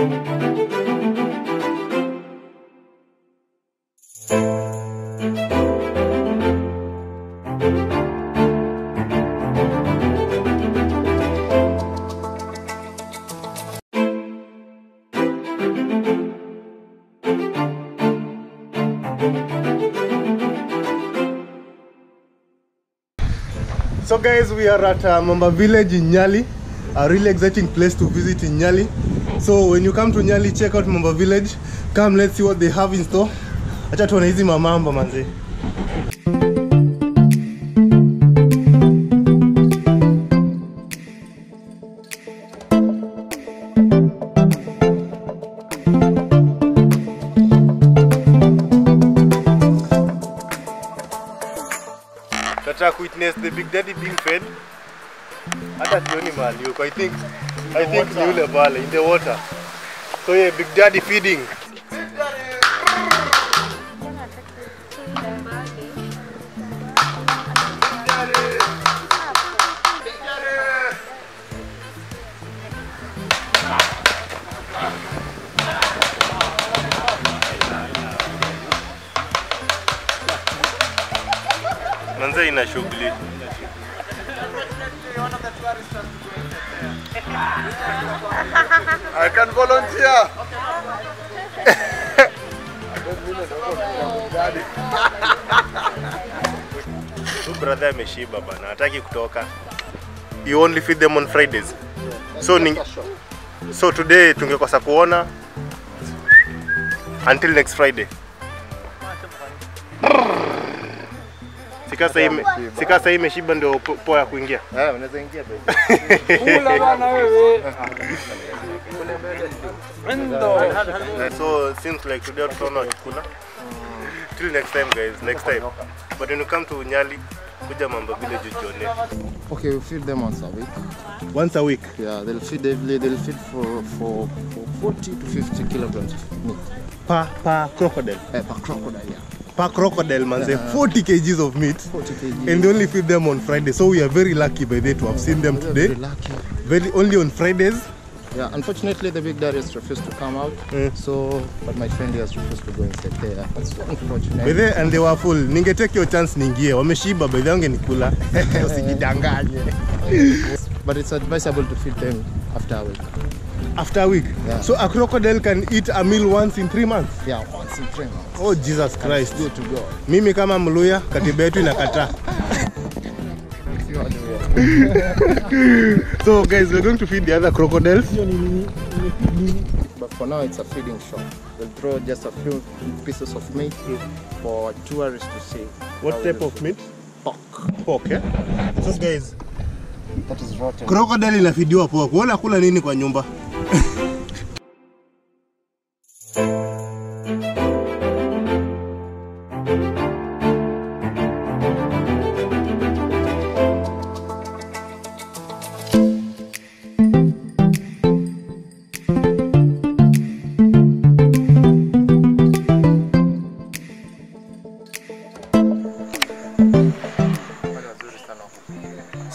Thank you. So guys, we are at uh, Mamba Village in Nyali, a really exciting place to visit in Nyali. So when you come to Nyali, check out Mamba Village. Come, let's see what they have in store. Acha tuone hizi mamamba manze. Nataka witness the Big Daddy being fed. Hata sioni mahali yuko. I think I think ni yule pale in the water. So yeah, Big Daddy feeding. Ina shughuli. I can volunteer. Huyu brother ameshiba bana, hataki kutoka. You only feed them on Fridays. So ni, so today tungekosa kuona until next Friday. Sika sasa ime, sikasa ime imeshiba ndio po- poa ya kuingia. Eh, unaweza ingia baby. Kula bana wewe. Uh, so since like today tutaona chakula. Till next time guys, next time. But when you come to Nyali, kuja Mamba Village ujione. Okay, we feed them once a week. Once a week. Yeah, they'll feed daily. They'll feed for, for, for 40 to 50 kilograms of meat Per per crocodile. eh, per crocodile. Yeah, Per crocodile man say 40 kgs of meat. 40 kg. And they only feed them on Friday. So we are very lucky by day to have seen them today. very lucky. Very only on Fridays. Yeah, unfortunately the big daddy has refused to come out. Mm. So, but my friend has refused to go inside there. That's so unfortunate. By the and they were full. Ninge take your chance ningie. Wameshiba by the way wangenikula. Usijidanganye. but it's advisable to feed them after a week. After a week. Yeah. So a crocodile can eat a meal once in three months. Yeah, once in three months. Oh Jesus Christ. Good to go. Mimi kama Mluya katiba yetu inakataa. See what we are. So guys, we're going to feed the other crocodiles. But for now, it's a feeding shop. We'll throw just a few pieces of meat for tourists to see. What type of meat? Pork. Pork, eh? So guys. Crocodile inafidiwa poa. Kuona kula nini kwa nyumba?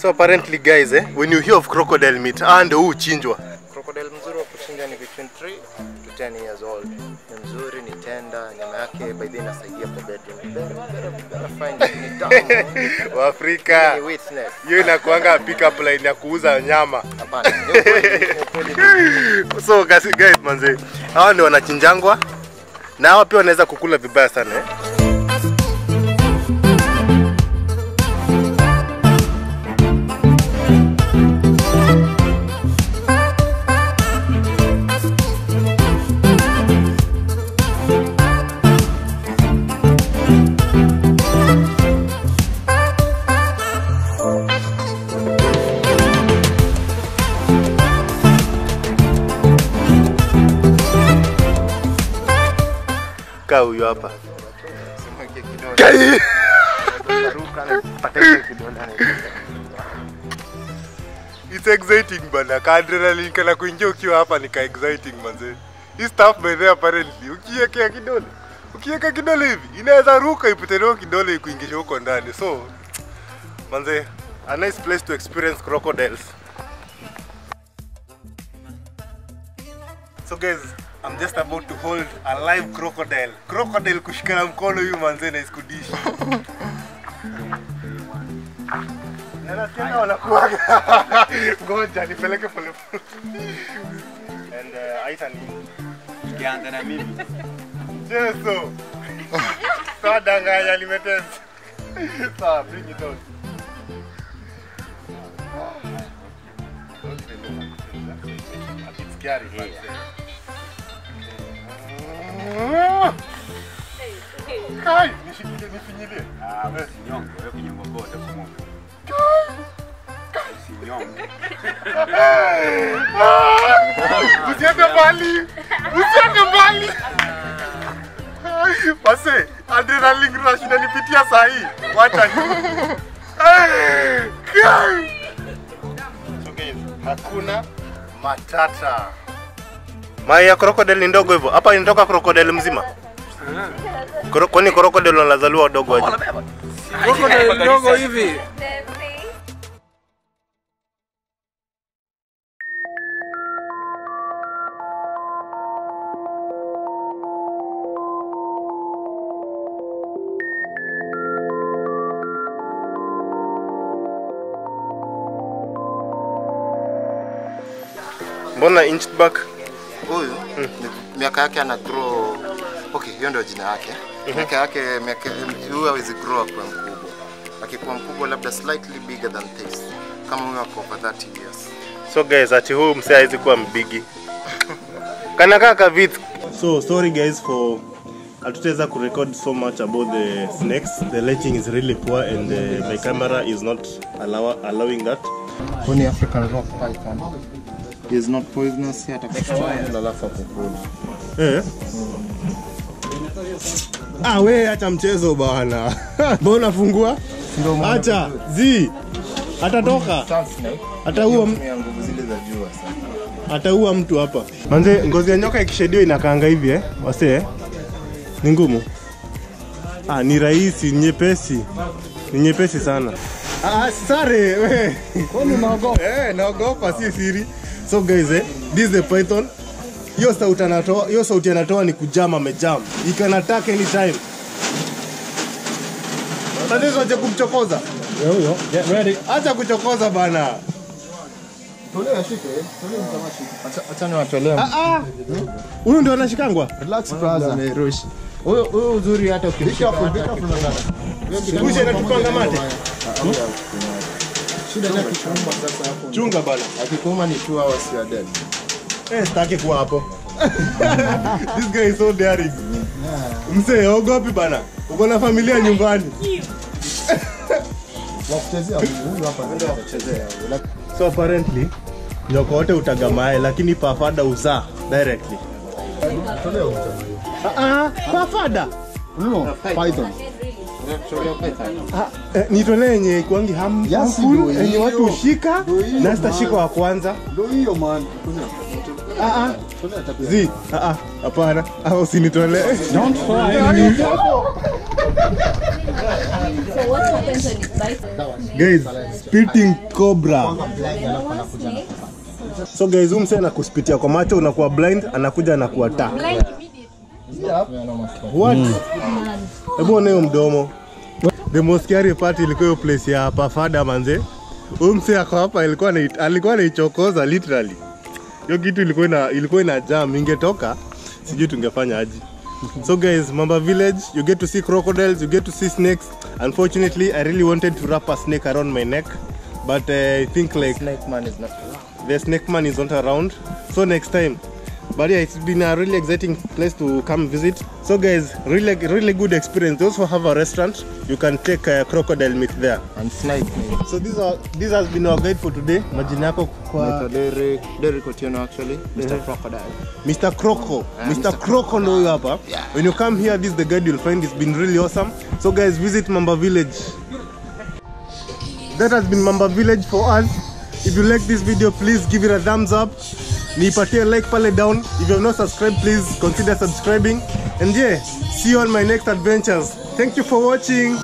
So apparently guys, eh, when you hear of crocodile meat, ah ndio huu uchinjwa. Crocodile mzuri wa kuchinja ni between 3 to 10 years old. Ni mzuri, ni tender, nyama yake by the inasaidia kwa tamu. Waafrika. Hiyo inakuanga pick up line ya kuuza nyama. Hapana. So guys, guys manze, hawa ndio wanachinjangwa na hawa pia wanaweza kukula vibaya sana eh. huyu hapa. It's exciting bana, Ka adrenaline kana kuingia ukiwa hapa ni ka exciting manze. This stuff by the apparently ukiwekea kidole ukiweka kidole hivi inaweza ruka ipite roho kidole ikuingisha huko ndani, so manze, a nice place to experience crocodiles. So guys, I'm just about to hold a live crocodile. Crocodile kushikana mkono huyu manze na iskudishi. Na tena wanakuaga. Ngoja nipeleke pole pole. And uh, Tukianza na mimi. Sawa danganya. Sawa, bring it on. Scary, uh, Kai, nishikilie nifinyilie. Ah, wewe usinyonge, wewe Kai! kote Hey! Hey! Usiende mbali. Usiende mbali. Pase, adrenaline rush inanipitia saa hii. Wacha. Kai. So guys, hakuna matata. Mai ya crocodile ni ndogo hivyo. Hapa inatoka crocodile mzima. Kro- Kwani crocodile wanazaliwa wadogo aje? Crocodile Ndogo hivi. Mbona inched back? Huyu miaka yake ana grow. Okay, hiyo ndio jina yake. Miaka yake miaka huyu hawezi grow kwa mkubwa. Akikuwa mkubwa labda slightly bigger than this. Kama huyu ako over 30 years. So guys, ati huu msee hawezi kuwa mbigi. Kana kaka vitu. So sorry guys for hatutaweza kurecord so much about the snakes. The lighting is really poor and uh, my camera is not allow, allowing that. Huyu ni African rock python. He is not poisonous yet akukula. Eh? Ah, we acha mchezo bana. Mbona unafungua? Acha zi. Atatoka. Ataua m- Tumia nguvu zile za jua sana. ataua mtu hapa. Manze, ngozi ya nyoka ikishediwa inakaanga hivi eh? Wase eh? Ni ngumu. Ah, ni rahisi, ni nyepesi. Ni nyepesi sana. Ah, sare we. Kwani unaogopa? Eh, naogopa si siri. So guys, eh, this is the python. Hiyo sauti anatoa, hiyo sauti anatoa ni kujama mejam He can attack any time Tatizo acha kumchokoza. Huyo, get ready. Acha kuchokoza bana. Tolea shike, tolea mtamashi. Acha. Ah ah. Huyu ndio anashikangwa. Relax brother. Amerushi. Huyo huyo uzuri hata ukimshika inatupanga mate. Shida sasa hapo. Chunga bana. Akikuuma ni 2 hours dead. Eh, sitaki kuwa hapo. This guy is so daring. Msee, ogopi bana. Uko na familia nyumbani. Wakuchezea huyu hapa ndio wakuchezea. So apparently nyoka wote utagamae lakini pafada uzaa directly. Ah ah, pafada. No, python. Ah, eh, nitolee yenye kwangi hamful enye yenye watu ushika na sitashika wa kwanza. Ndio. Ah ah, zi, ah ah, hapana. au usinitolee. Don't try. So what happens when it bites? Guys, spitting cobra. So guys, huyu msee anakuspitia kwa macho, unakuwa blind, anakuja anakuwa. What? Hebu ona hiyo mdomo. The most scary part ilikuwa hiyo place ya Pafada manze. Huyu msee ako hapa ilikuwa na alikuwa anaichokoza literally. Hiyo kitu ilikuwa ina ilikuwa ina jam, ingetoka sijui tungefanya aje. So guys, Mamba Village, you get to see crocodiles, you get to see snakes. Unfortunately, I really wanted to wrap a snake around my neck, but uh, I think like Snake man is not around. the snake man is not around. So next time. But yeah, it's been a really exciting place to come visit. So guys, really really good experience. Those who have a restaurant, you can take uh, crocodile meat there. and meat. So this are this has been our guide for today. Majina yako kwa Derek, Derek Otieno actually, Mr. Crocodile. Mr. Croco. Ah, Mr. Mr. Croco ndo huyo hapa. Yeah. When you come here, this is the guide you'll find. It's been really awesome. So guys, visit Mamba Village. That has been Mamba Village for us. If you like this video, please give it a thumbs up. Nipatie like pale down. If you have not subscribed, please consider subscribing. And yeah, see you on my next adventures. Thank you for watching.